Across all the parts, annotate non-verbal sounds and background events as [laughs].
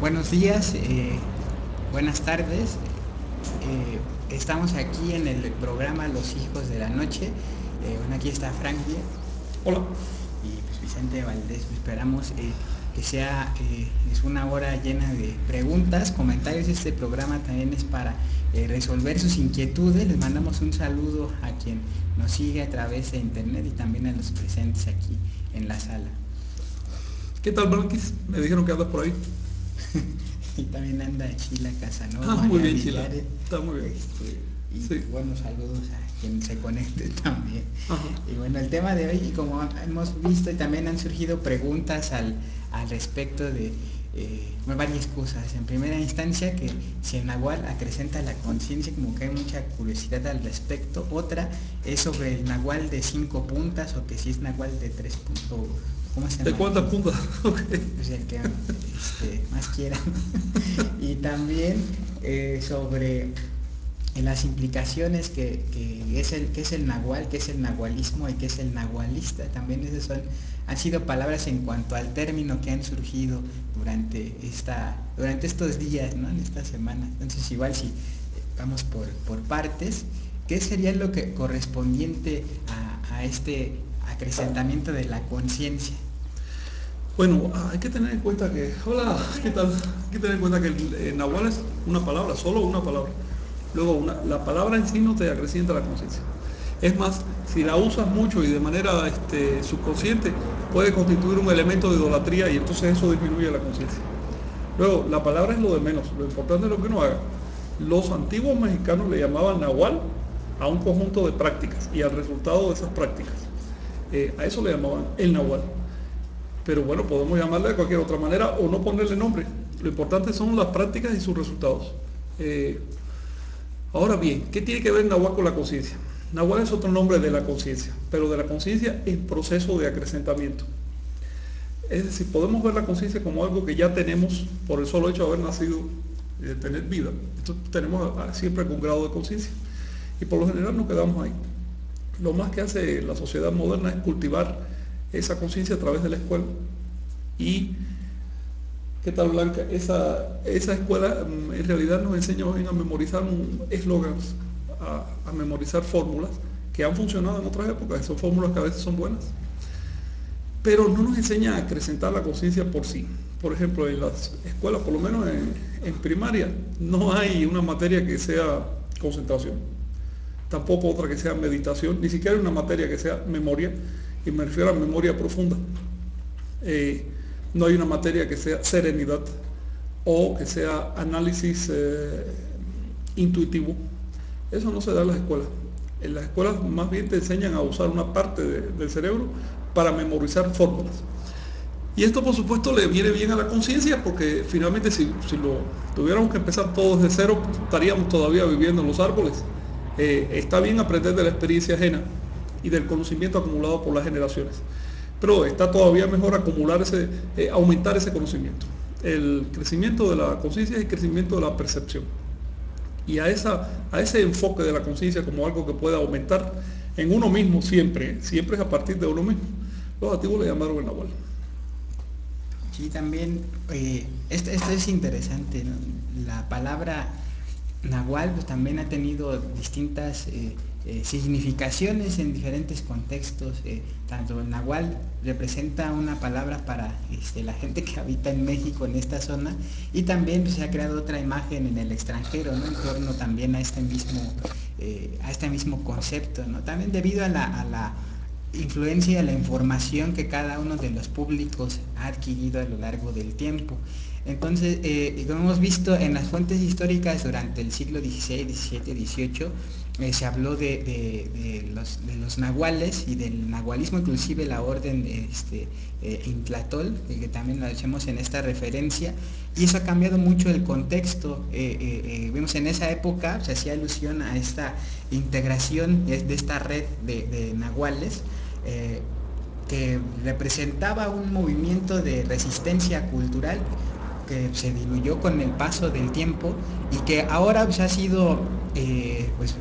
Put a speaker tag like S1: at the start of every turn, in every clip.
S1: Buenos días, eh, buenas tardes. Eh, estamos aquí en el programa Los Hijos de la Noche. Eh, bueno, aquí está Frank Díaz.
S2: Hola.
S1: Y pues Vicente Valdés. Esperamos que sea es una hora llena de preguntas, comentarios. Este programa también es para resolver sus inquietudes. Les mandamos un saludo a quien nos sigue a través de internet y también a los presentes aquí en la sala.
S2: ¿Qué tal, Blanquis? Me dijeron que andas por ahí. [laughs]
S1: y también anda Chila Casanova.
S2: Ah, muy bien, Chila. Está muy bien.
S1: Este, y buenos saludos a quien se conecte [laughs] también. Y bueno, el tema de hoy, como hemos visto, y también han surgido preguntas al, respecto de eh, varias cosas. En primera instancia, que si el nahual acrecenta la conciencia, como que hay mucha curiosidad al respecto. Otra es sobre el nahual de cinco puntas o que si es nahual de tres puntos
S2: ¿De cuántas puntas? [laughs]
S1: Pues el que este, más quiera. [laughs] y también eh, sobre las implicaciones que, es el, que es el nahual, que es el nahualismo y que es el nahualista. También esas son, han sido palabras en cuanto al término que han surgido durante, esta, durante estos días, ¿no? en esta semana. Entonces igual si vamos por, por partes, ¿qué sería lo que correspondiente a, a este acrecentamiento de la conciencia.
S2: Bueno, hay que tener en cuenta que, hola, ¿qué tal? Hay que tener en cuenta que el, Nahual es una palabra, solo una palabra. Luego, la palabra en sí no te acrecienta la conciencia. Es más, si la usas mucho y de manera este, subconsciente, puede constituir un elemento de idolatría y entonces eso disminuye la conciencia. Luego, la palabra es lo de menos, lo importante es lo que uno haga. Los antiguos mexicanos le llamaban Nahual a un conjunto de prácticas y al resultado de esas prácticas. Eh, a eso le llamaban el Nahual. Pero bueno, podemos llamarle de cualquier otra manera o no ponerle nombre. Lo importante son las prácticas y sus resultados. Eh, ahora bien, ¿qué tiene que ver Nahual con la conciencia? Nahual es otro nombre de la conciencia, pero de la conciencia en proceso de acrecentamiento. Es decir, podemos ver la conciencia como algo que ya tenemos por el solo hecho de haber nacido y de tener vida. Tenemos siempre algún grado de conciencia. Y por lo general nos quedamos ahí. Lo más que hace la sociedad moderna es cultivar esa conciencia a través de la escuela. Y, ¿qué tal Blanca? Esa, esa escuela mm, en realidad nos enseña a memorizar eslogans, a, memorizar fórmulas que han funcionado en otras épocas, son fórmulas que a veces son buenas, pero no nos enseña a acrecentar la conciencia por sí. Por ejemplo, en las escuelas, por lo menos en primaria, no hay una materia que sea concentración tampoco otra que sea meditación, ni siquiera una materia que sea memoria, y me refiero a memoria profunda. Eh, no hay una materia que sea serenidad o que sea análisis eh, intuitivo. Eso no se da en las escuelas. En las escuelas más bien te enseñan a usar una parte del cerebro para memorizar fórmulas. Y esto por supuesto le viene bien a la conciencia porque finalmente si, si, lo tuviéramos que empezar todos de cero, estaríamos todavía viviendo en los árboles eh, está bien aprender de la experiencia ajena y del conocimiento acumulado por las generaciones, pero está todavía mejor acumular ese, eh, aumentar ese conocimiento. El crecimiento de la conciencia es el crecimiento de la percepción. Y a, esa, a ese enfoque de la conciencia como algo que pueda aumentar en uno mismo siempre, siempre es a partir de uno mismo. Los antiguos le llamaron el Nahual.
S1: Sí, también, eh, esto, es interesante, la palabra Nahual pues, también ha tenido distintas eh, eh, significaciones en diferentes contextos. Eh, tanto el Nahual representa una palabra para este, la gente que habita en México, en esta zona, y también pues, se ha creado otra imagen en el extranjero, ¿no? en torno también a este mismo, a este mismo concepto. ¿no? También debido a la, a la influencia la información que cada uno de los públicos ha adquirido a lo largo del tiempo. Entonces, eh, como hemos visto en las fuentes históricas durante el siglo XVI, XVII, XVIII, se habló de, los, nahuales y del nahualismo, inclusive la orden este, eh, Intlatol, que también lo hacemos en esta referencia, y eso ha cambiado mucho el contexto. Eh, en esa época, se hacía alusión a esta integración de, esta red de, nahuales que representaba un movimiento de resistencia cultural que se diluyó con el paso del tiempo y que ahora pues, ha sido eh, pues,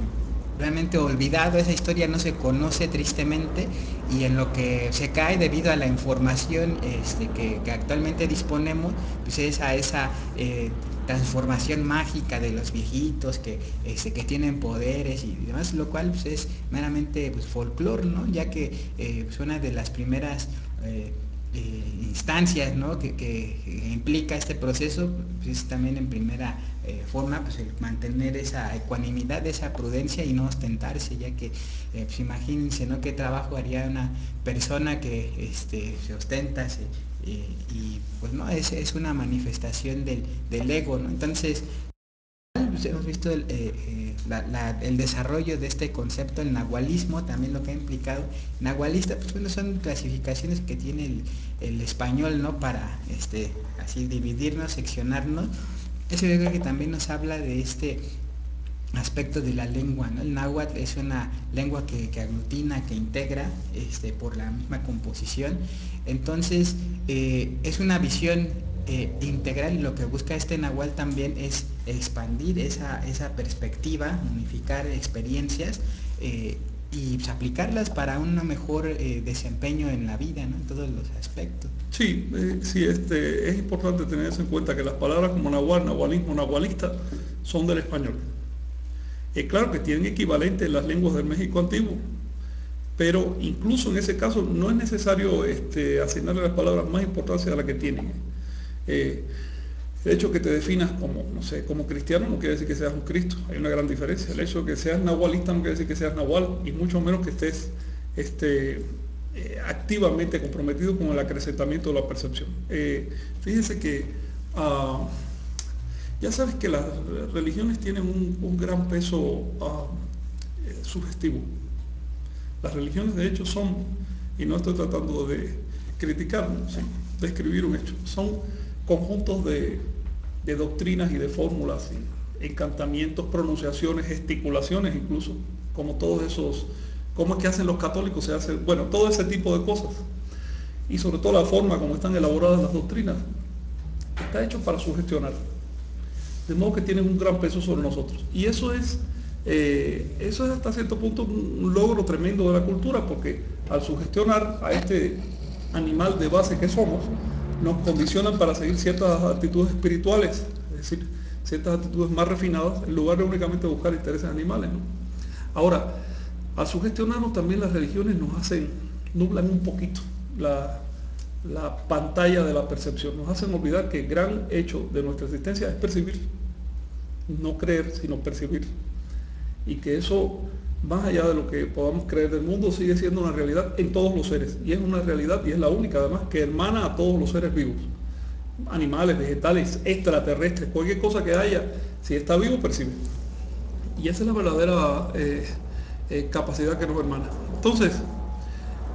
S1: realmente olvidado, esa historia no se conoce tristemente y en lo que se cae debido a la información este, que, actualmente disponemos, pues es a esa eh, transformación mágica de los viejitos que, este, que tienen poderes y demás, lo cual pues, es meramente pues, folclore, ¿no? ya que eh, pues, una de las primeras eh, eh, instancias que, implica este proceso pues, es también en primera forma pues, el mantener esa ecuanimidad, esa prudencia y no ostentarse, ya que pues, imagínense ¿no? qué trabajo haría una persona que este, se ostenta, y pues no, es, es una manifestación del, ego, ¿no? Entonces, hemos visto el, eh, eh, el, desarrollo de este concepto, el nahualismo, también lo que ha implicado. Nahualista, pues bueno, son clasificaciones que tiene el, español, ¿no? Para este, así dividirnos, seccionarnos. Eso yo creo que también nos habla de este aspecto de la lengua. ¿no? El náhuatl es una lengua que, aglutina, que integra este, por la misma composición. Entonces, eh, es una visión eh, integral y lo que busca este náhuatl también es expandir esa, esa perspectiva, unificar experiencias eh, y pues, aplicarlas para un mejor desempeño en la vida, en todos los aspectos.
S2: Sí, sí este, es importante tener eso en cuenta que las palabras como nahual, nahualismo, nahualista son del español. Es claro que tienen equivalente en las lenguas del México antiguo, pero incluso en ese caso no es necesario este, asignarle las palabras más importancia a la que tienen. Eh, el hecho que te definas como, no sé, como cristiano no quiere decir que seas un Cristo, hay una gran diferencia. El hecho de que seas nahualista no quiere decir que seas nahual, y mucho menos que estés este, eh, activamente comprometido con el acrecentamiento de la percepción. Eh, fíjense que ah, ya sabes que las religiones tienen un, gran peso ah, eh, sugestivo. Las religiones de hecho son, y no estoy tratando de criticar, ¿sí? de escribir un hecho, son conjuntos de, doctrinas y de fórmulas, y encantamientos, pronunciaciones, gesticulaciones incluso, como todos esos, cómo es que hacen los católicos, se hace, bueno, todo ese tipo de cosas. Y sobre todo la forma como están elaboradas las doctrinas, está hecho para sugestionar de modo que tienen un gran peso sobre nosotros. Y eso es, eh, eso es hasta cierto punto un logro tremendo de la cultura, porque al sugestionar a este animal de base que somos, nos condicionan para seguir ciertas actitudes espirituales, es decir, ciertas actitudes más refinadas, en lugar de únicamente buscar intereses animales. Ahora, al sugestionarnos también las religiones nos hacen, nublan un poquito la, la pantalla de la percepción, nos hacen olvidar que el gran hecho de nuestra existencia es percibir no creer, sino percibir. Y que eso, más allá de lo que podamos creer del mundo, sigue siendo una realidad en todos los seres. Y es una realidad, y es la única además, que hermana a todos los seres vivos. Animales, vegetales, extraterrestres, cualquier cosa que haya, si está vivo, percibe. Y esa es la verdadera eh, eh, capacidad que nos hermana. Entonces,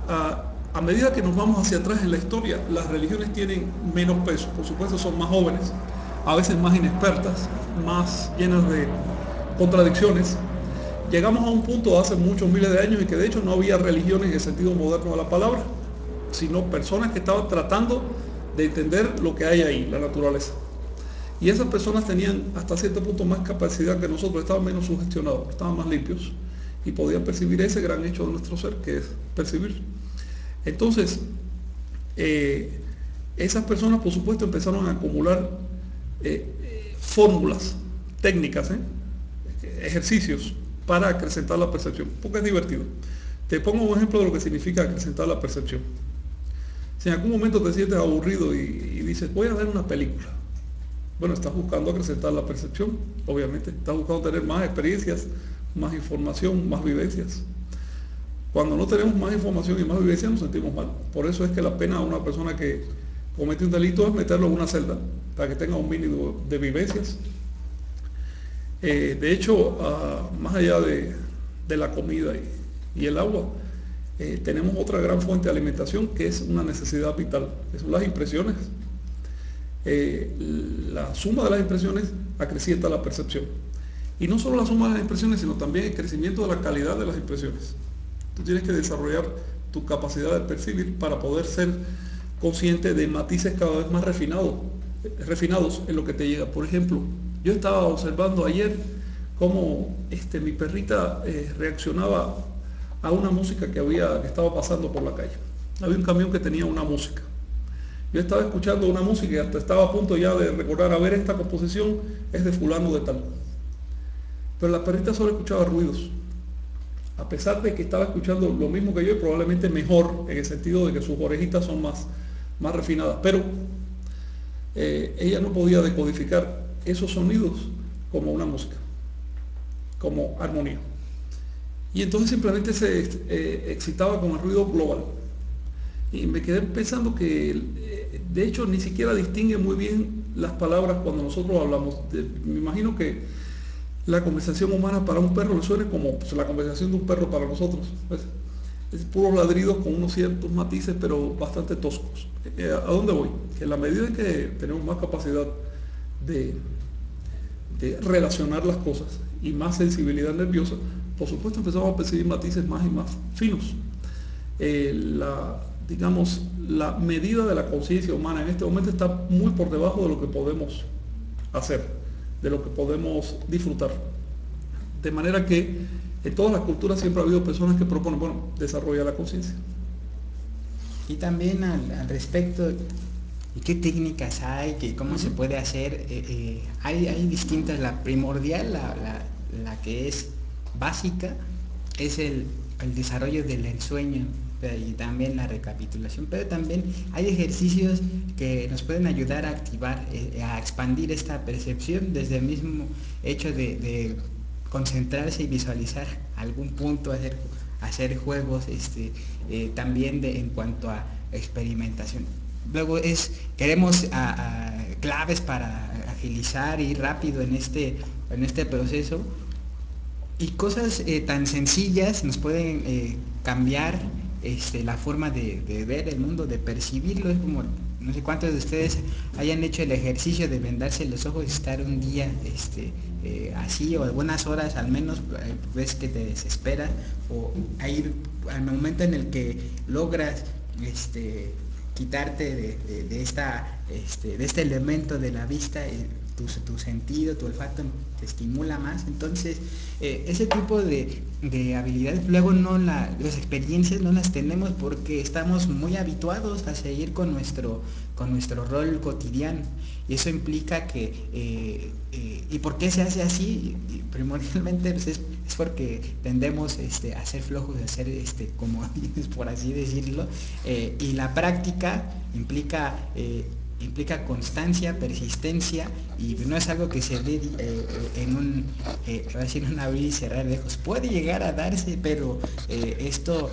S2: a, a medida que nos vamos hacia atrás en la historia, las religiones tienen menos peso. Por supuesto, son más jóvenes, a veces más inexpertas, más llenas de contradicciones. Llegamos a un punto hace muchos miles de años en que de hecho no había religiones en el sentido moderno de la palabra, sino personas que estaban tratando de entender lo que hay ahí, la naturaleza. Y esas personas tenían hasta cierto punto más capacidad que nosotros, estaban menos sugestionados, estaban más limpios y podían percibir ese gran hecho de nuestro ser, que es percibir. Entonces, eh, esas personas, por supuesto, empezaron a acumular eh, fórmulas, técnicas, ¿eh? ejercicios para acrecentar la percepción, porque es divertido. Te pongo un ejemplo de lo que significa acrecentar la percepción. Si en algún momento te sientes aburrido y, dices, voy a ver una película, bueno, estás buscando acrecentar la percepción, obviamente, estás buscando tener más experiencias, más información, más vivencias. Cuando no tenemos más información y más vivencias nos sentimos mal. Por eso es que la pena a una persona que comete un delito es meterlo en una celda para que tenga un mínimo de vivencias. Eh, de hecho, ah, más allá de, la comida y, el agua, eh, tenemos otra gran fuente de alimentación que es una necesidad vital, que son las impresiones. Eh, la suma de las impresiones acrecienta la percepción. Y no solo la suma de las impresiones, sino también el crecimiento de la calidad de las impresiones. Tú tienes que desarrollar tu capacidad de percibir para poder ser consciente de matices cada vez más refinados refinados en lo que te llega. Por ejemplo, yo estaba observando ayer cómo este, mi perrita eh, reaccionaba a una música que, había, que estaba pasando por la calle. Había un camión que tenía una música. Yo estaba escuchando una música y hasta estaba a punto ya de recordar, a ver, esta composición es de fulano de tal. Pero la perrita solo escuchaba ruidos. A pesar de que estaba escuchando lo mismo que yo y probablemente mejor en el sentido de que sus orejitas son más, más refinadas. Pero eh, ella no podía decodificar esos sonidos como una música, como armonía. Y entonces simplemente se eh, excitaba con el ruido global. Y me quedé pensando que, eh, de hecho, ni siquiera distingue muy bien las palabras cuando nosotros hablamos. me imagino que la conversación humana para un perro le suene como pues, la conversación de un perro para nosotros. Es puros ladridos con unos ciertos matices, pero bastante toscos. Eh, ¿A dónde voy? En la medida en que tenemos más capacidad de, de relacionar las cosas y más sensibilidad nerviosa, por supuesto empezamos a percibir matices más y más finos. Eh, la, digamos, la medida de la conciencia humana en este momento está muy por debajo de lo que podemos hacer, de lo que podemos disfrutar. De manera que en todas las culturas siempre ha habido personas que proponen, bueno, desarrollar la conciencia.
S1: Y también al, respecto, ¿qué técnicas hay? ¿Qué, ¿Cómo se puede hacer? Eh, eh, hay, hay, distintas, la primordial, la, la, que es básica, es el, el desarrollo del ensueño y también la recapitulación, pero también hay ejercicios que nos pueden ayudar a activar, eh, a expandir esta percepción desde el mismo hecho de concentrarse y visualizar algún punto, hacer, hacer juegos, este, eh, también de, en cuanto a experimentación. Luego es, queremos claves para agilizar y rápido en este, en este proceso y cosas eh, tan sencillas nos pueden eh, cambiar este, la forma de, ver el mundo, de percibirlo. Es como no sé cuántos de ustedes hayan hecho el ejercicio de vendarse los ojos y estar un día este, eh, así o algunas horas al menos, ves que te desespera o ir al momento en el que logras este, quitarte de, esta, este, de este elemento de la vista, eh, tu, sentido, tu olfato te estimula más. Entonces, ese tipo de, habilidades, luego no las experiencias no las tenemos porque estamos muy habituados a seguir con nuestro, con nuestro rol cotidiano. Y eso implica que, ¿y por qué se hace así? Primordialmente pues, es, porque tendemos este, a ser flojos, a ser este, comodines, por así decirlo. y la práctica implica implica constancia, persistencia y no es algo que se dé eh, en un, eh, decir, un abrir y cerrar de ojos. Puede llegar a darse, pero eh, esto,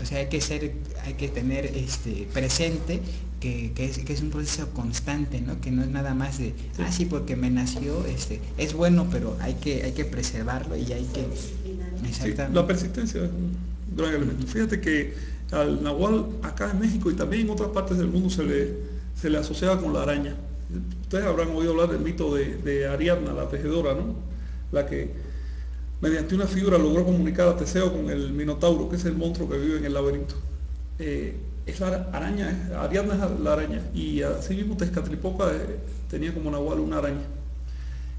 S1: o sea, hay que ser, hay que tener este, presente que, es, que, es, un proceso constante, ¿no? Que no es nada más de, ah, sí, porque me nació, este, es bueno, pero hay que, hay que preservarlo y hay que...
S2: la persistencia es un gran elemento. Fíjate que al Nahual acá en México y también en otras partes del mundo se le se le asociaba con la araña. Ustedes habrán oído hablar del mito de, Ariadna, la tejedora, ¿no? La que mediante una figura logró comunicar a Teseo con el Minotauro, que es el monstruo que vive en el laberinto. Eh, es la araña, Ariadna es la araña, y así mismo Tezcatlipoca eh, tenía como Nahual una araña.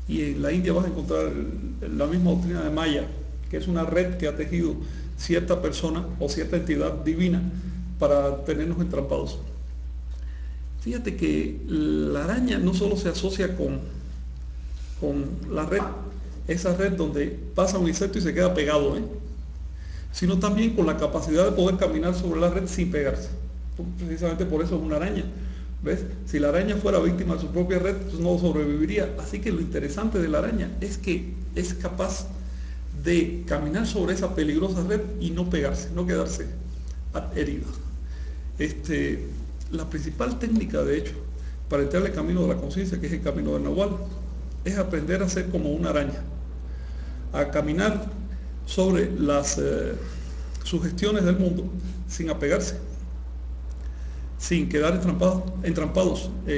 S2: Y en la India vas a encontrar la misma doctrina de Maya, que es una red que ha tejido cierta persona o cierta entidad divina para tenernos entrampados. Fíjate que la araña no solo se asocia con, con la red, esa red donde pasa un insecto y se queda pegado, ¿eh? sino también con la capacidad de poder caminar sobre la red sin pegarse. Precisamente por eso es una araña. ¿Ves? Si la araña fuera víctima de su propia red, pues no sobreviviría. Así que lo interesante de la araña es que es capaz de caminar sobre esa peligrosa red y no pegarse, no quedarse herida. Este, la principal técnica, de hecho, para entrar el camino de la conciencia, que es el camino del Nahual, es aprender a ser como una araña, a caminar sobre las eh, sugestiones del mundo sin apegarse, sin quedar entrampados, entrampados eh,